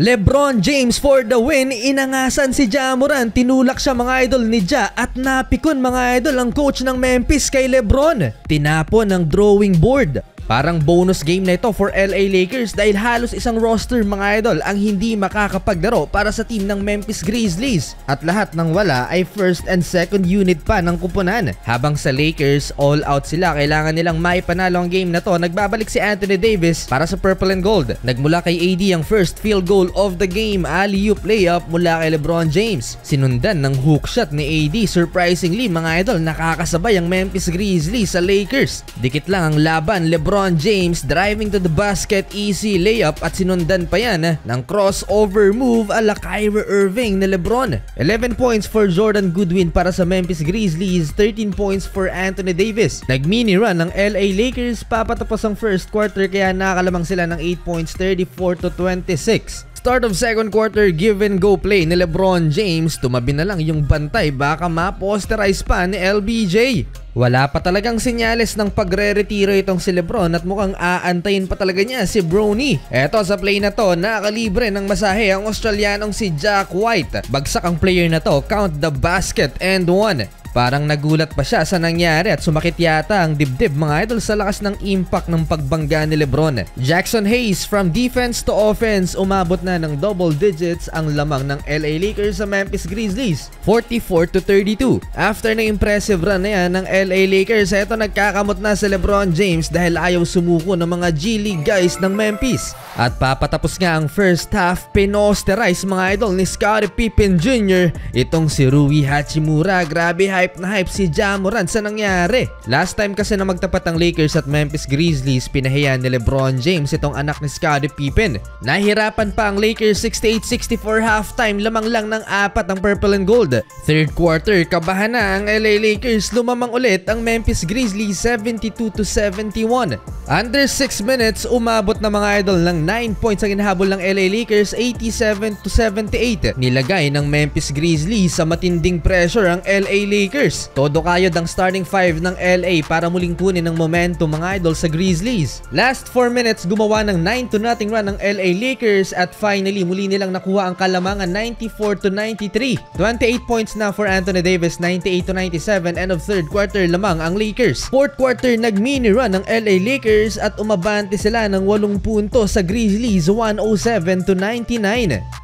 Lebron James for the win, inangasan si Jamoran, tinulak siya mga idol ni Ja at napikon mga idol ang coach ng Memphis kay Lebron. Tinapon ng drawing board. Parang bonus game na ito for LA Lakers dahil halos isang roster mga idol ang hindi makakapaglaro para sa team ng Memphis Grizzlies. At lahat ng wala ay first and second unit pa ng kupunan. Habang sa Lakers, all out sila. Kailangan nilang maipanalo ang game na to. Nagbabalik si Anthony Davis para sa purple and gold. Nagmula kay AD ang first field goal of the game. Alley-oop layup mula kay LeBron James. Sinundan ng hook shot ni AD. Surprisingly mga idol, nakakasabay ang Memphis Grizzlies sa Lakers. Dikit lang ang laban. LeBron LeBron James driving to the basket easy layup at sinundan pa yan eh, ng crossover move ala Kyrie Irving na LeBron. 11 points for Jordan Goodwin para sa Memphis Grizzlies, 13 points for Anthony Davis. Nag-mini run ng LA Lakers papatapos ang first quarter kaya nakalamang sila ng 8 points 34 to 26. Start of second quarter give and go play ni Lebron James, tumabi na lang yung bantay baka ma-posterize pa ni LBJ. Wala pa talagang senyales ng pagre-retiro itong si Lebron at mukhang aantayin pa talaga niya si Brony. Eto sa play na to, nakalibre ng masahe ang Australianong si Jack White. Bagsak ang player na to, count the basket and one. Parang nagulat pa siya sa nangyari at sumakit yata ang dibdib mga idol sa lakas ng impact ng pagbangga ni Lebron. Jackson Hayes from defense to offense umabot na ng double digits ang lamang ng LA Lakers sa Memphis Grizzlies. 44 to 32. After ng impressive run na yan ng LA Lakers, eto nagkakamot na si Lebron James dahil ayaw sumuko ng mga G League guys ng Memphis. At papatapos nga ang first half, pinosterize mga idol ni Scottie Pippen Jr. Itong si Rui Hachimura, grabe hype na hype si Jamoran sa nangyari. Last time kasi na magtapat ang Lakers at Memphis Grizzlies, pinahiya ni Lebron James itong anak ni Scottie Pippen. Nahirapan pa ang Lakers 68-64 halftime, lamang lang ng apat ang purple and gold. Third quarter, kabahan na ang LA Lakers, lumamang ulit ang Memphis Grizzlies 72-71. Under 6 minutes, umabot na mga idol ng 9 points ang inahabol ng LA Lakers 87-78. Nilagay ng Memphis Grizzlies sa matinding pressure ang LA Lakers Lakers. Todo kayod ang starting 5 ng LA para muling kunin ng momentum mga idol sa Grizzlies. Last 4 minutes gumawa ng 9 to nothing run ng LA Lakers at finally muli nilang nakuha ang kalamangan 94 to 93. 28 points na for Anthony Davis, 98 to 97 end of third quarter lamang ang Lakers. Fourth quarter nag-mini run ng LA Lakers at umabante sila ng 8 punto sa Grizzlies 107 to 99.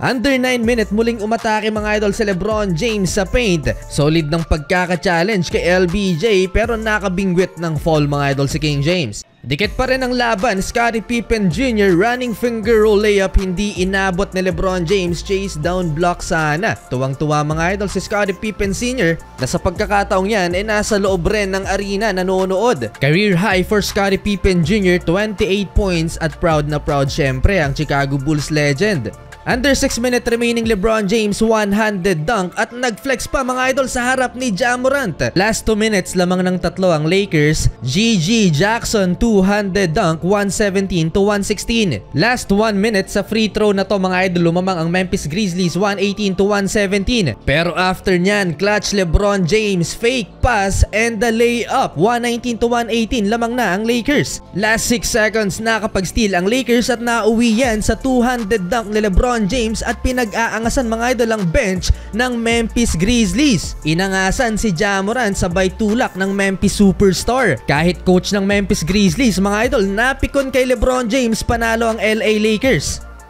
Under 9 minute muling umatake mga idol sa LeBron James sa paint. Solid ng pagka nagkaka-challenge kay LBJ pero nakabingwit ng fall mga idol si King James. Dikit pa rin ang laban, Scottie Pippen Jr. running finger roll layup hindi inabot ni Lebron James chase down block sana. Tuwang-tuwa mga idol si Scottie Pippen Sr. na sa pagkakataong yan ay nasa loob rin ng arena nanonood. Career high for Scottie Pippen Jr. 28 points at proud na proud syempre ang Chicago Bulls legend. Under 6 minute remaining LeBron James one-handed dunk at nag-flex pa mga idol sa harap ni Jamorant. Last 2 minutes lamang ng tatlo ang Lakers. GG Jackson two-handed dunk 117 to 116. Last 1 minute sa free throw na to mga idol lumamang ang Memphis Grizzlies 118 to 117. Pero after nyan, clutch LeBron James fake pass and the layup 119 to 118 lamang na ang Lakers. Last 6 seconds nakapag-steal ang Lakers at nauwi yan sa two-handed dunk ni LeBron LeBron James at pinag-aangasan mga idol ang bench ng Memphis Grizzlies. Inangasan si Jamoran sabay tulak ng Memphis Superstar. Kahit coach ng Memphis Grizzlies mga idol napikon kay LeBron James panalo ang LA Lakers.